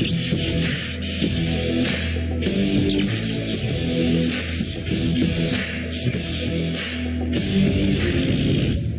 Thank you.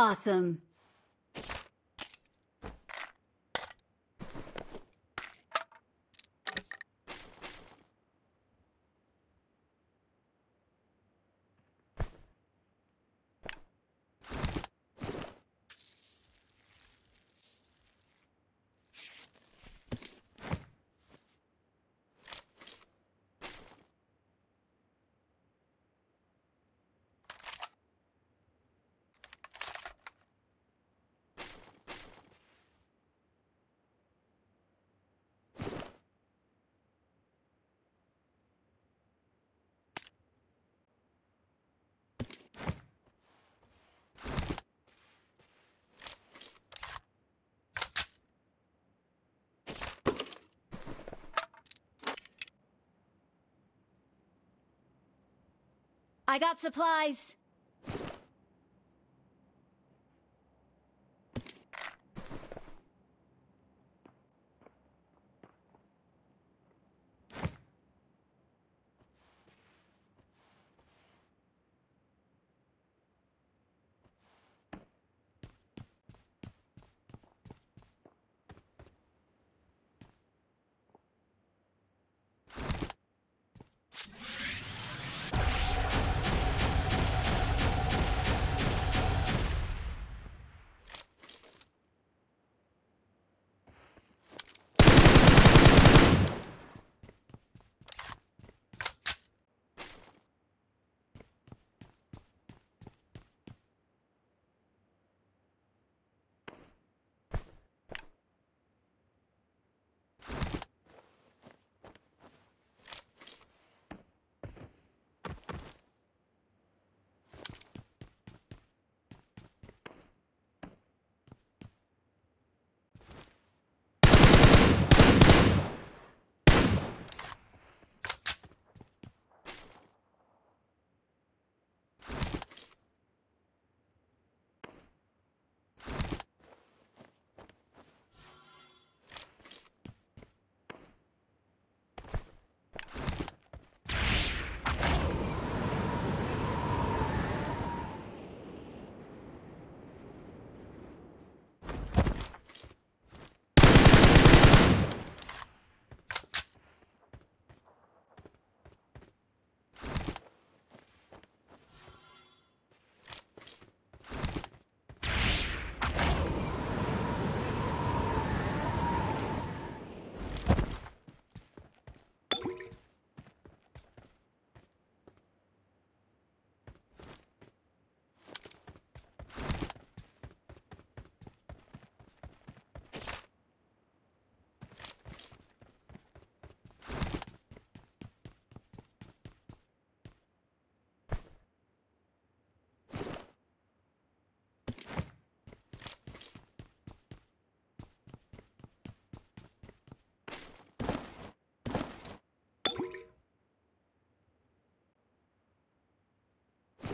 Awesome. I got supplies.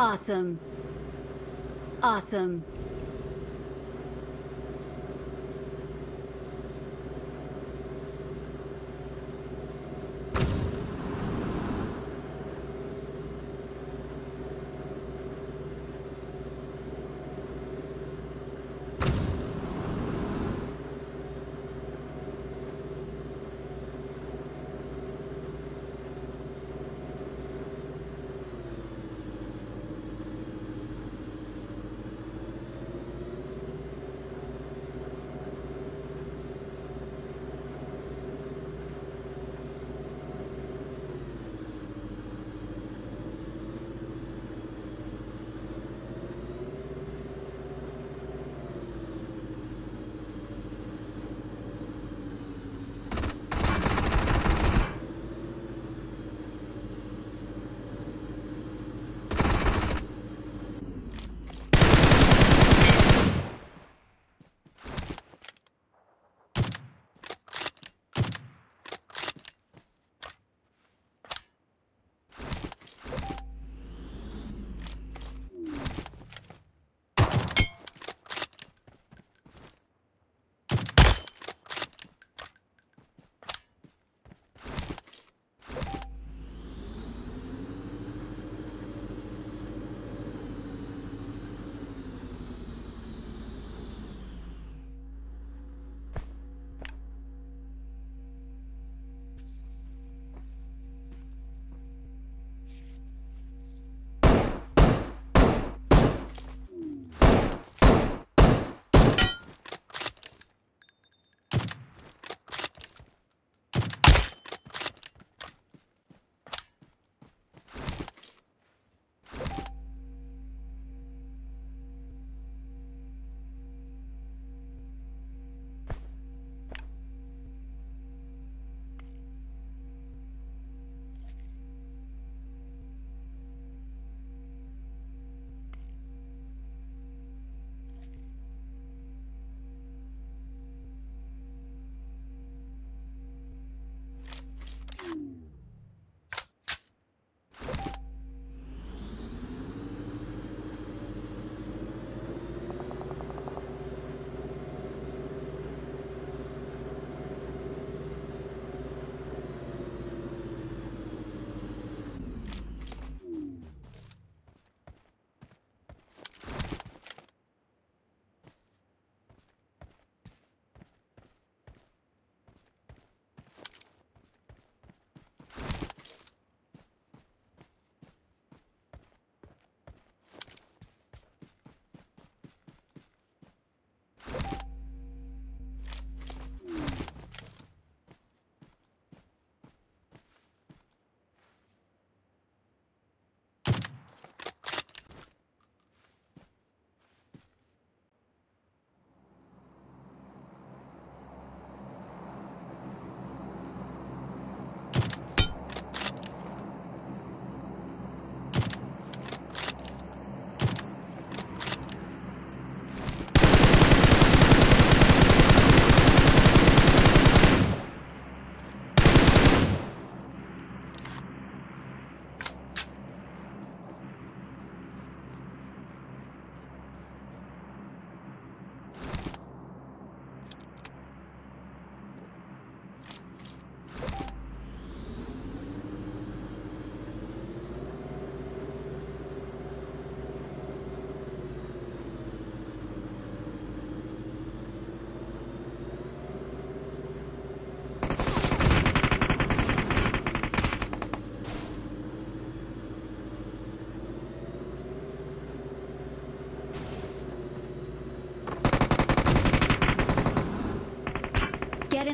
Awesome. Awesome.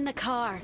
The car.